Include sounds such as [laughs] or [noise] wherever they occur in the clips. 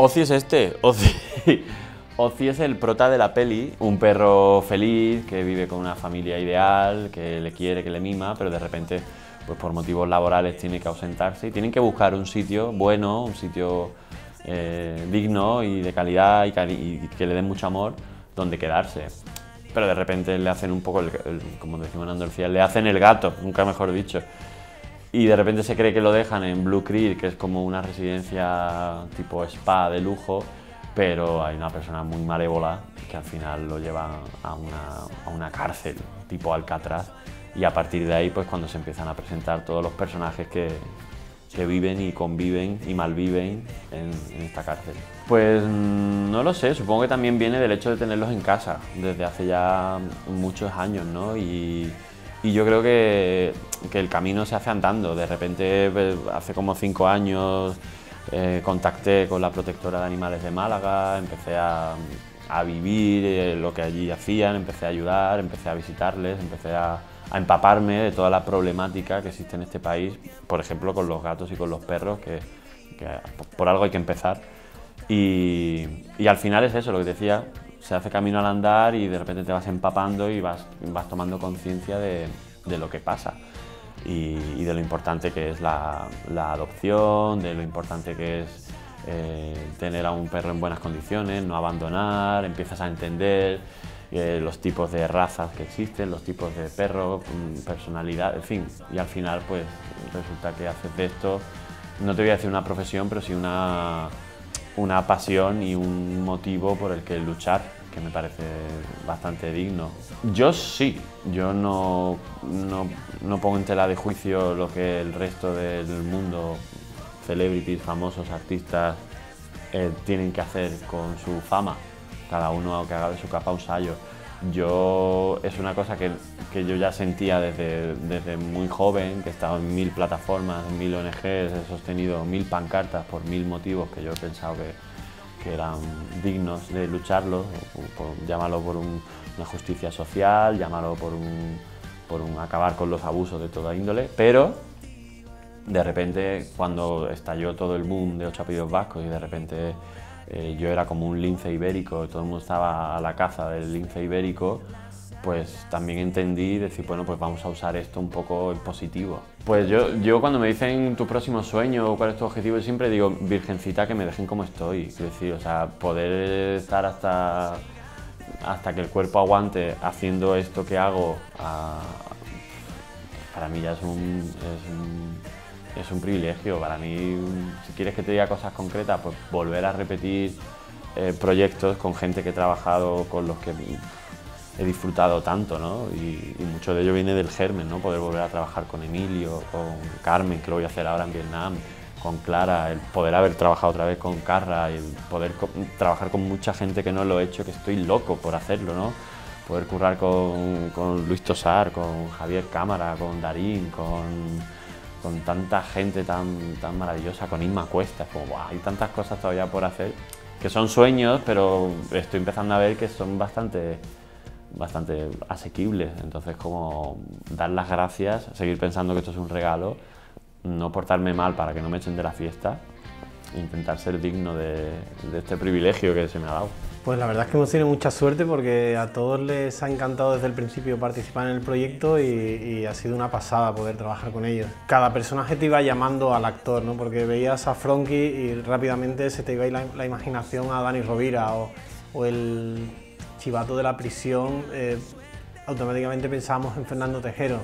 Ozzy es este. [laughs] Ozzy, es el prota de la peli, un perro feliz que vive con una familia ideal, que le quiere, que le mima, pero de repente, pues por motivos laborales tiene que ausentarse y tienen que buscar un sitio bueno, un sitio eh, digno y de calidad y, que le den mucho amor donde quedarse. Pero de repente le hacen un poco, el, como decimos en Andalucía, le hacen el gato, nunca mejor dicho. Y de repente se cree que lo dejan en Blue Creek, que es como una residencia tipo spa de lujo, pero hay una persona muy malévola que al final lo lleva a una, a una cárcel tipo Alcatraz y a partir de ahí pues cuando se empiezan a presentar todos los personajes que, que viven y conviven y malviven en, en, esta cárcel. Pues mm, no lo sé, supongo que también viene del hecho de tenerlos en casa desde hace ya muchos años, ¿no? Y, y yo creo que, que, el camino se hace andando. De repente, pues, hace como cinco años, eh, contacté con la protectora de animales de Málaga, empecé a, a vivir eh, lo que allí hacían, empecé a ayudar, empecé a visitarles, empecé a, a empaparme de toda la problemática que existe en este país, por ejemplo con los gatos y con los perros, que, por algo hay que empezar. Y, y, al final es eso, lo que decía, se hace camino al andar y de repente te vas empapando y vas, vas tomando conciencia de, de, lo que pasa y, de lo importante que es la, adopción, de lo importante que es eh, tener a un perro en buenas condiciones, no abandonar, empiezas a entender eh, los tipos de razas que existen, los tipos de perros, mm, personalidad, en fin. Y al final, pues resulta que haces de esto, no te voy a decir una profesión, pero sí una, una pasión y un motivo por el que luchar, que me parece bastante digno. Yo sí, yo no, no, no pongo en tela de juicio lo que el resto del mundo, celebrities, famosos, artistas, eh, tienen que hacer con su fama cada uno que haga de su capa un sallo. Yo es una cosa que, que yo ya sentía desde, desde, muy joven, que he estado en mil plataformas, en mil ONGs, he sostenido mil pancartas por mil motivos que yo he pensado que, que eran dignos de lucharlos, llámalo por un, una justicia social, llámalo por un, por un acabar con los abusos de toda índole, pero de repente cuando estalló todo el boom de ocho apellidos vascos y de repente eh, yo era como un lince ibérico, todo el mundo estaba a la caza del lince ibérico, pues también entendí decir, bueno, pues vamos a usar esto un poco en positivo. Pues yo, yo cuando me dicen tu próximo sueño o cuál es tu objetivo, siempre digo, virgencita, que me dejen como estoy. Es decir, o sea, poder estar hasta, hasta que el cuerpo aguante haciendo esto que hago, a, para mí ya es un, es un es un privilegio. Para mí, si quieres que te diga cosas concretas, pues volver a repetir eh, proyectos con gente que he trabajado, con los que he disfrutado tanto, ¿no? Y, mucho de ello viene del germen, ¿no? Poder volver a trabajar con Emilio, con Carmen, que lo voy a hacer ahora en Vietnam, con Clara, el poder haber trabajado otra vez con Carra, el poder trabajar con mucha gente que no lo he hecho, que estoy loco por hacerlo, ¿no? Poder currar con, Luis Tosar, con Javier Cámara, con Darín, con con tanta gente tan, tan maravillosa, con Inma Cuesta, como, hay tantas cosas todavía por hacer, que son sueños, pero estoy empezando a ver que son bastante, bastante asequibles. Entonces, como dar las gracias, seguir pensando que esto es un regalo, no portarme mal para que no me echen de la fiesta, intentar ser digno de, de este privilegio que se me ha dado. Pues la verdad es que hemos tenido mucha suerte porque a todos les ha encantado desde el principio participar en el proyecto y, y, ha sido una pasada poder trabajar con ellos. Cada personaje te iba llamando al actor, ¿no? porque veías a Fronky y rápidamente se te iba la, la imaginación a Dani Rovira o, o el chivato de la prisión, eh, automáticamente pensábamos en Fernando Tejero.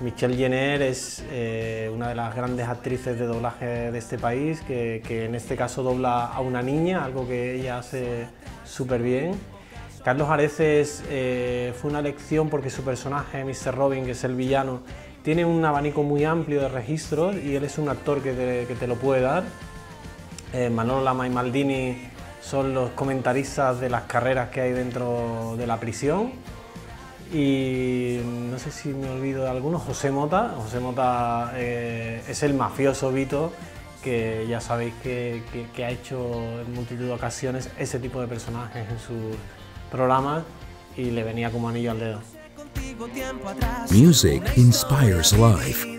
Michelle Jenner es eh, una de las grandes actrices de doblaje de este país, que, que, en este caso dobla a una niña, algo que ella hace súper bien. Carlos Areces eh, fue una lección porque su personaje, Mr. Robin, que es el villano, tiene un abanico muy amplio de registros y él es un actor que te, que te lo puede dar. Eh, Manolo Lama y Maldini son los comentaristas de las carreras que hay dentro de la prisión y no sé si me olvido de alguno, José Mota. José Mota eh, es el mafioso Vito, que ya sabéis que, ha hecho en multitud de ocasiones ese tipo de personajes en sus programas y le venía como anillo al dedo. Music inspires life.